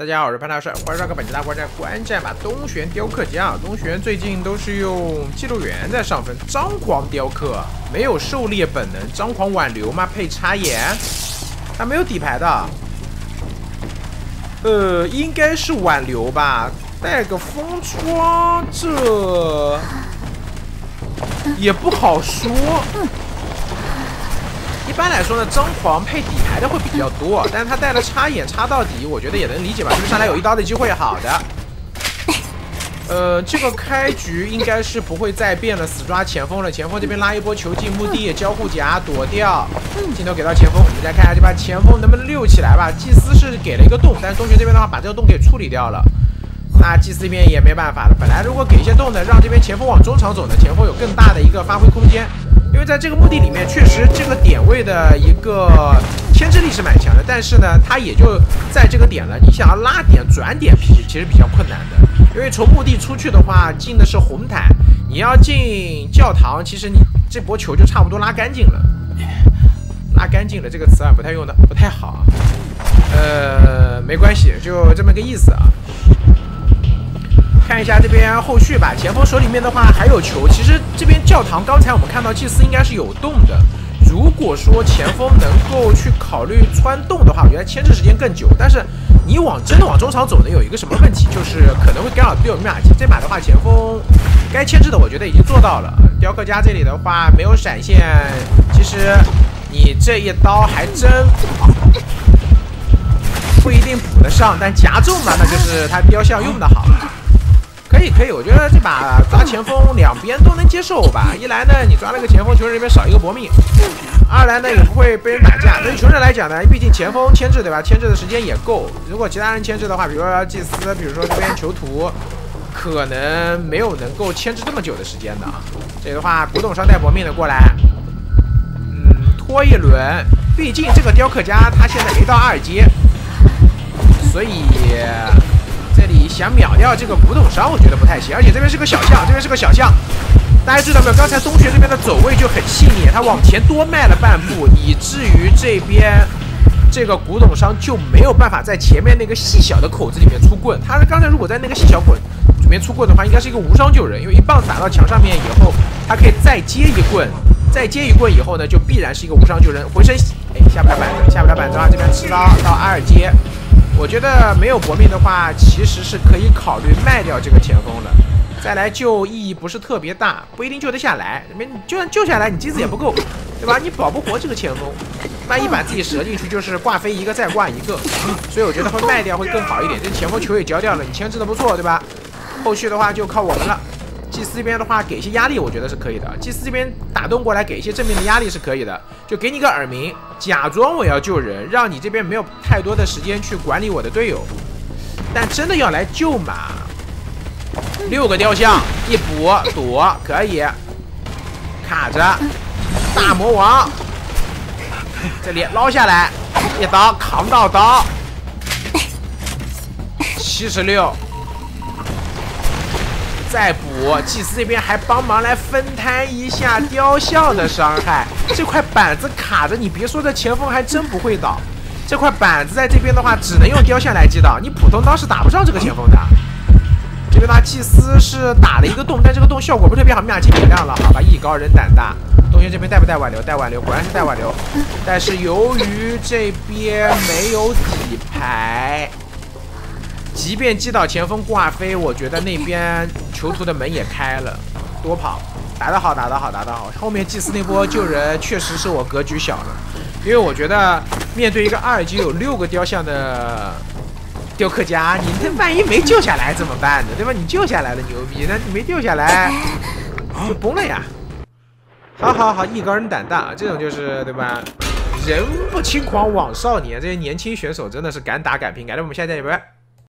大家好，我是潘大帅，欢迎收看本期大观战观战吧。东玄雕刻家，东玄最近都是用记录员在上分，张狂雕刻没有狩猎本能，张狂挽留吗？配插眼，他没有底牌的，呃，应该是挽留吧，带个风窗，这也不好说。一般来说呢，张狂配底牌的会比较多，但是他带了插眼插到底，我觉得也能理解吧。就是上来有一刀的机会，好的。呃，这个开局应该是不会再变了，死抓前锋了。前锋这边拉一波球进墓地，交互甲躲掉，镜头给到前锋，我们再看一下这把前锋能不能溜起来吧。祭司是给了一个洞，但是东学这边的话把这个洞给处理掉了。那祭司这边也没办法了，本来如果给一些洞呢，让这边前锋往中场走呢，前锋有更大的一个发挥空间。因为在这个墓地里面，确实这个点位的一个牵制力是蛮强的，但是呢，它也就在这个点了。你想要拉点转点，其实其实比较困难的。因为从墓地出去的话，进的是红毯，你要进教堂，其实你这波球就差不多拉干净了。拉干净了这个词啊，不太用的，不太好。呃，没关系，就这么个意思啊。看一下这边后续吧，前锋手里面的话还有球。其实这边教堂刚才我们看到祭司应该是有洞的。如果说前锋能够去考虑穿洞的话，我觉得牵制时间更久。但是你往真的往中场走呢，有一个什么问题，就是可能会干扰队友密码机。这把的话，前锋该牵制的我觉得已经做到了。雕刻家这里的话没有闪现，其实你这一刀还真不，一定补得上。但夹中嘛，那就是他雕像用的好了。可以可以，我觉得这把抓前锋两边都能接受吧。一来呢，你抓了个前锋，球人这边少一个搏命；二来呢，也不会被人打架。对于球人来讲呢，毕竟前锋牵制对吧？牵制的时间也够。如果其他人牵制的话，比如说祭司，比如说这边囚徒，可能没有能够牵制这么久的时间的。这的话，古董商带搏命的过来，嗯，拖一轮。毕竟这个雕刻家他现在没到二阶，所以。想秒掉这个古董商，我觉得不太行。而且这边是个小象，这边是个小象，大家知道没有？刚才东学这边的走位就很细腻，他往前多迈了半步，以至于这边这个古董商就没有办法在前面那个细小的口子里面出棍。他刚才如果在那个细小口里面出棍的话，应该是一个无伤救人，因为一棒打到墙上面以后，他可以再接一棍，再接一棍以后呢，就必然是一个无伤救人。回身，哎，下不了板子，下不了板子啊！这边持刀到二阶。我觉得没有搏命的话，其实是可以考虑卖掉这个前锋的，再来救意义不是特别大，不一定救得下来。没，就算救下来，你金子也不够，对吧？你保不活这个前锋，万一把自己折进去，就是挂飞一个再挂一个。所以我觉得会卖掉会更好一点。这前锋球也交掉了，你牵制的不错，对吧？后续的话就靠我们了。祭司这边的话给一些压力，我觉得是可以的。祭司这边打动过来给一些正面的压力是可以的，就给你个耳鸣，假装我要救人，让你这边没有太多的时间去管理我的队友。但真的要来救嘛？六个雕像一补躲可以，卡着大魔王，这里捞下来一刀扛到刀，七十六。再补，祭司这边还帮忙来分摊一下雕像的伤害。这块板子卡着，你别说这前锋还真不会倒。这块板子在这边的话，只能用雕像来击倒，你普通刀是打不上这个前锋的。这边的话祭司是打了一个洞，但这个洞效果不是特别好，密码器点亮了，好吧，艺高人胆大。东学这边带不带挽留？带挽留，果然是带挽留。但是由于这边没有底牌。即便击倒前锋挂飞，我觉得那边囚徒的门也开了，多跑，打得好，打得好，打得好。后面祭司那波救人确实是我格局小了，因为我觉得面对一个二级有六个雕像的雕刻家，你这万一没救下来怎么办呢？对吧？你救下来了牛逼，那你没救下来就崩了 呀。好好好，艺高人胆大，这种就是对吧？人不轻狂枉少年，这些年轻选手真的是敢打敢拼，感谢我们下期再见，拜拜。